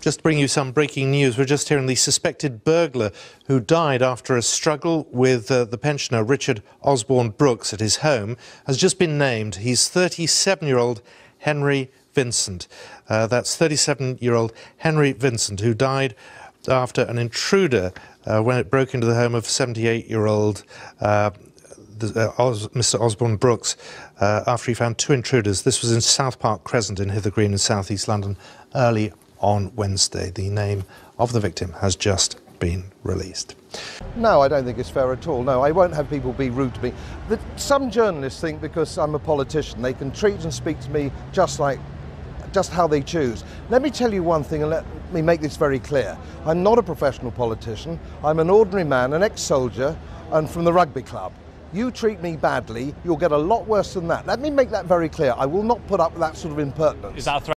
Just to bring you some breaking news, we're just hearing the suspected burglar who died after a struggle with uh, the pensioner Richard Osborn Brooks at his home has just been named. He's 37 year old Henry Vincent. Uh, that's 37 year old Henry Vincent, who died after an intruder uh, when it broke into the home of 78 year old. Uh, uh, Os Mr. Osborn Brooks uh, after he found two intruders. This was in South Park Crescent in Hither Green in South East London early on Wednesday. The name of the victim has just been released. No, I don't think it's fair at all. No, I won't have people be rude to me. The, some journalists think because I'm a politician, they can treat and speak to me just like just how they choose. Let me tell you one thing and let me make this very clear. I'm not a professional politician. I'm an ordinary man, an ex-soldier, and from the rugby club. You treat me badly, you'll get a lot worse than that. Let me make that very clear. I will not put up with that sort of impertinence. Is that a threat?